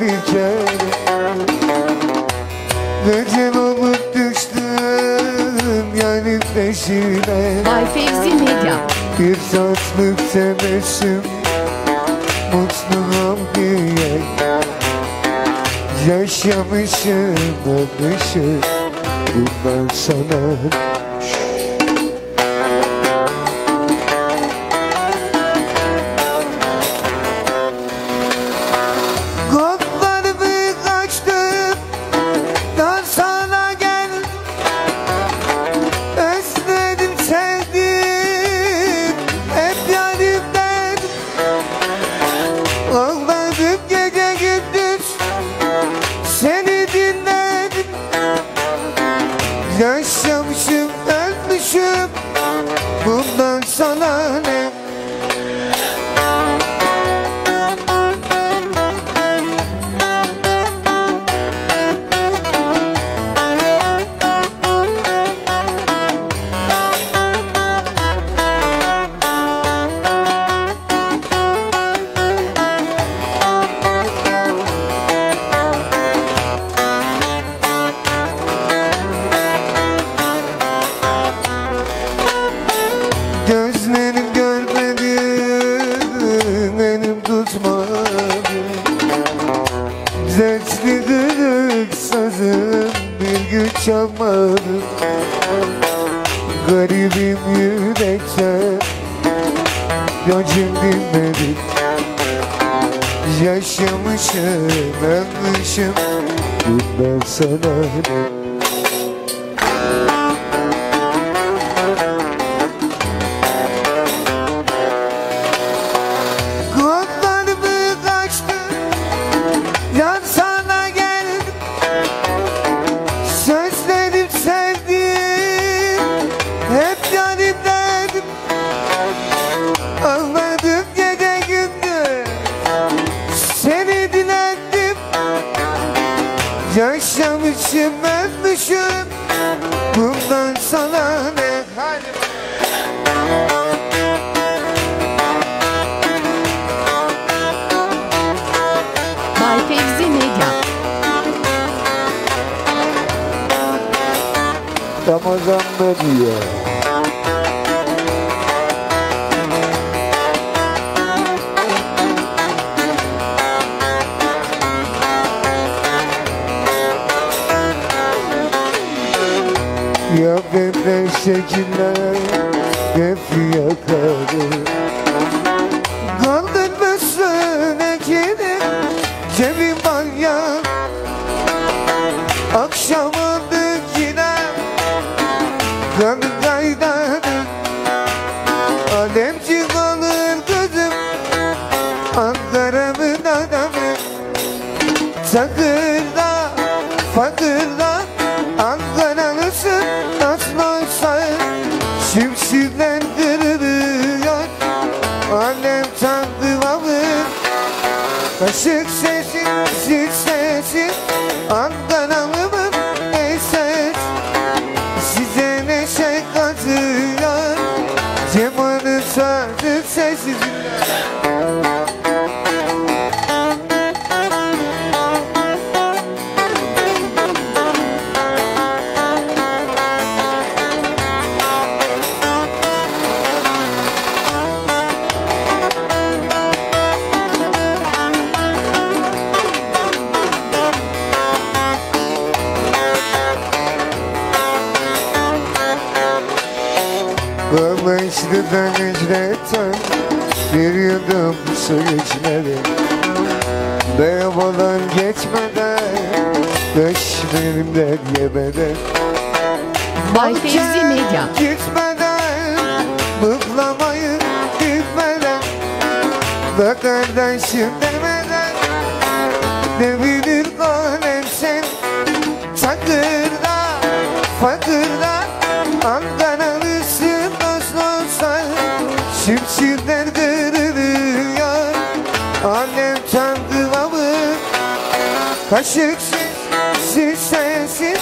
neşeli Gecem olup düştüm yani peşine. Bay Fevzi Medya. Bir saçlık tebessüm Mutluluğum diye. Yaşamışım ölmüşüm Bundan sana Ağladım gece gündüz Seni dinledim. Yaşamışım ölmüşüm. Bundan sana ne Garibim yürekten Yacım dinmedi Yaşamışım, ölmüşüm. Bundan sana ne Yaşamışım ölmüşüm. Bundan sana ne? Hadi Bay Fevzi Medya. Ramazan'da diyor Ya benden şekiller hep yakarı Kaldırmışsın ekini cebim manyak Akşam oldu yine Kanı kaynadı Alemci kalır kızım Ankara'mın adamı. Sakırda, Şimşirden kırılıyor Alem sandı alır Kaşık sesi, Kılıçlı'dan hicretten Bir yudum su geçmeden Gözlerimden yemeden. Bay Fevzi Medya. Gitmeden Bıklamayı gitmeden. Da kardeşim demeden Ne bilir kalem sen. Çakırda Fakırda olsan Şimşirler kırılıyor Alem çangıvamı Kaşıksız siz sensiz